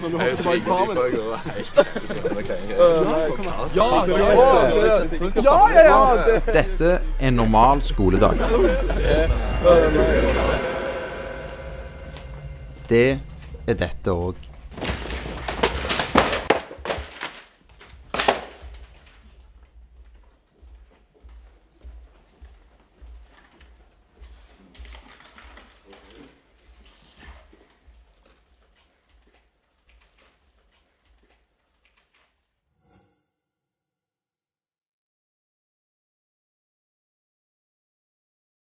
Men du hopper tilbake i farmen. Ja, ja, ja! Dette er normal skoledag. Det er dette òg.